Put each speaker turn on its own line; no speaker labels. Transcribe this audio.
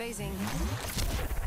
Phasing.